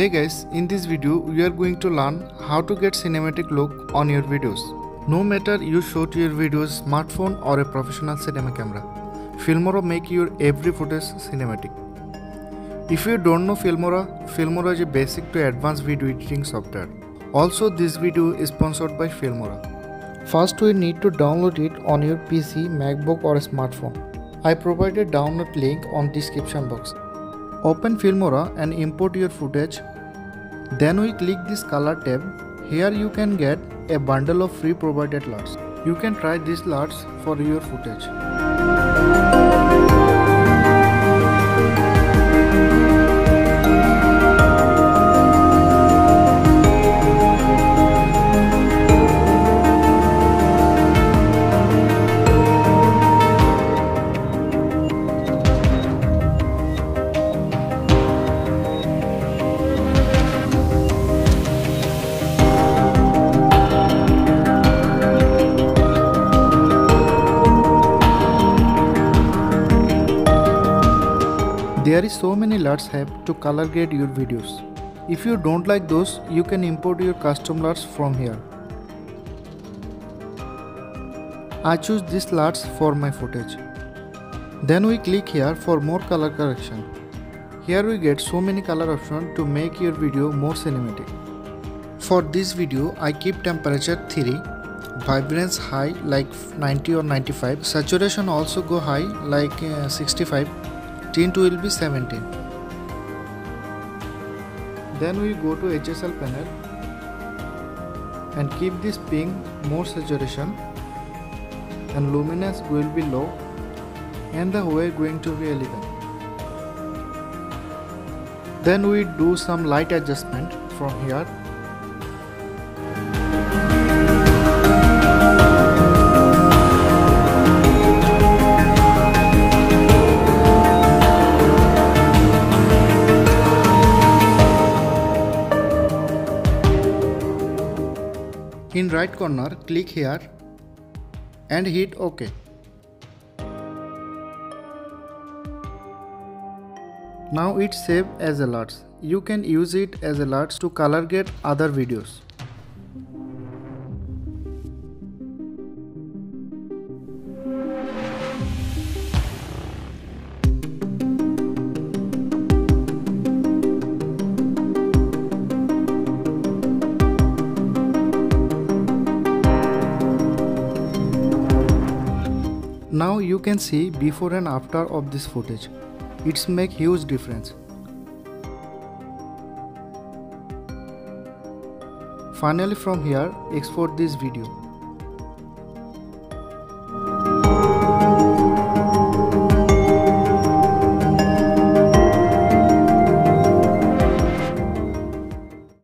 Hey guys, in this video we are going to learn how to get cinematic look on your videos. No matter you shoot your videos smartphone or a professional cinema camera, Filmora make your every footage cinematic. If you don't know Filmora, Filmora is a basic to advanced video editing software. Also this video is sponsored by Filmora. First we need to download it on your PC, MacBook or smartphone. I provided download link on description box. Open Filmora and import your footage. Then we click this color tab. Here you can get a bundle of free provided LUTs. You can try these LUTs for your footage. There is so many LUTs have to color grade your videos. If you don't like those, you can import your custom LUTs from here. I choose this LUTs for my footage. Then we click here for more color correction. Here we get so many color options to make your video more cinematic. For this video, I keep temperature 3, vibrance high like 90 or 95, saturation also go high like uh, 65 tint will be 17 then we go to HSL panel and keep this pink more saturation. And luminance will be low and the way going to be elegant then we do some light adjustment from here In right corner, click here and hit OK. Now it's saved as a LUTs. You can use it as a LUTs to color other videos. Now you can see before and after of this footage. It's make huge difference. Finally from here export this video.